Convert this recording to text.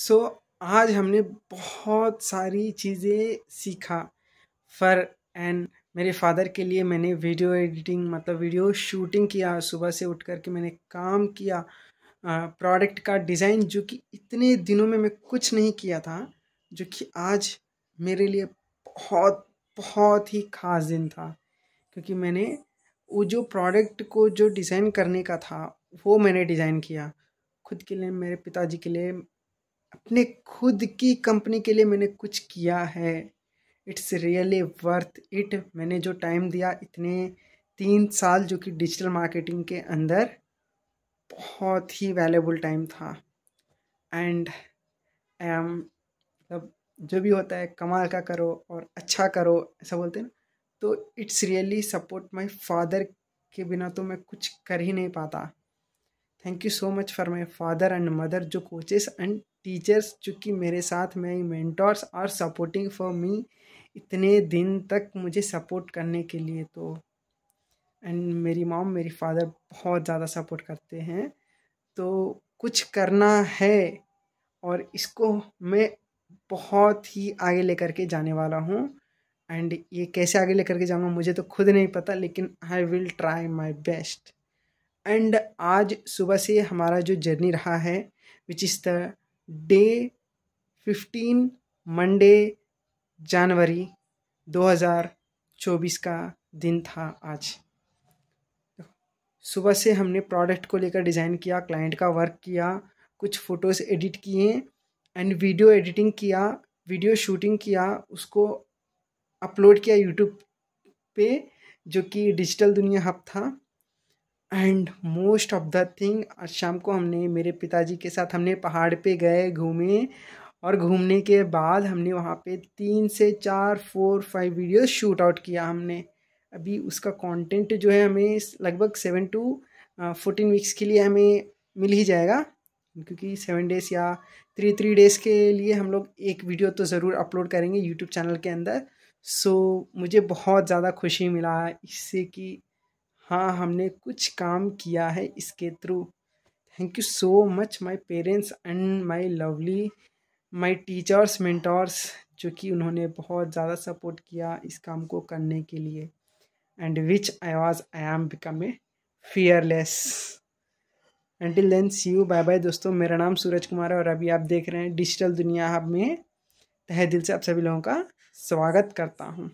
सो so, आज हमने बहुत सारी चीज़ें सीखा। फर एंड मेरे फादर के लिए मैंने वीडियो एडिटिंग मतलब वीडियो शूटिंग किया सुबह से उठ कर के मैंने काम किया। प्रोडक्ट का डिज़ाइन जो कि इतने दिनों में मैं कुछ नहीं किया था जो कि आज मेरे लिए बहुत बहुत ही ख़ास दिन था। क्योंकि मैंने वो जो प्रोडक्ट को जो डिज़ाइन करने का था वो मैंने डिज़ाइन किया। खुद के लिए मेरे पिताजी के लिए अपने खुद की कंपनी के लिए मैंने कुछ किया है। इट्स रियली वर्थ इट मैंने जो टाइम दिया इतने तीन साल जो कि डिजिटल मार्केटिंग के अंदर, बहुत ही वैल्यूबल टाइम था। एंड आई एम मतलब जो भी होता है, कमाल का करो और अच्छा करो, ऐसा बोलते हैं ना। तो it's really support my father के बिना तो मैं कुछ कर ही नहीं पाता। Thank you so much for my father and mother जो कोचेस एंड टीचर्स चूँकि मेरे साथ मेरी मेंटर्स और सपोर्टिंग फॉर मी इतने दिन तक मुझे सपोर्ट करने के लिए तो। एंड मेरी मॉम मेरी फादर बहुत ज़्यादा सपोर्ट करते हैं। तो कुछ करना है और इसको मैं बहुत ही आगे लेकर के जाने वाला हूँ। एंड ये कैसे आगे लेकर के जाऊँगा मुझे तो खुद नहीं पता, लेकिन I will try my best and आज सुबह से हमारा जो जर्नी रहा है which is the day fifteen Monday January 2024 का दिन था आज। सुबह से हमने प्रोडक्ट को लेकर डिज़ाइन किया क्लाइंट का वर्क किया, कुछ फ़ोटोज़ एडिट किए एंड वीडियो एडिटिंग किया वीडियो शूटिंग किया, उसको अपलोड किया यूट्यूब पे, जो कि डिजिटल दुनिया हब था। And most of the thing आज शाम को हमने मेरे पिताजी के साथ हमने पहाड़ पे गए घूमे और घूमने के बाद हमने वहाँ पे तीन से चार four five video shoot out किया हमने। अभी उसका कंटेंट जो है हमें लगभग सेवन टू फोर्टीन वीक्स के लिए हमें मिल ही जाएगा। क्योंकि सेवन डेज़ या थ्री थ्री डेज़ के लिए हम लोग एक वीडियो तो ज़रूर अपलोड करेंगे यूट्यूब चैनल के अंदर। सो so, मुझे बहुत ज़्यादा खुशी मिला इससे कि हाँ हमने कुछ काम किया है इसके through. Thank you so much my parents and my lovely my teachers mentors जो कि उन्होंने बहुत ज़्यादा सपोर्ट किया इस काम को करने के लिए and which I was I am become a fearless until then see you bye bye दोस्तों। मेरा नाम सूरज कुमार है और अभी आप देख रहे हैं डिजिटल दुनिया हब में तहे दिल से आप सभी लोगों का स्वागत करता हूँ।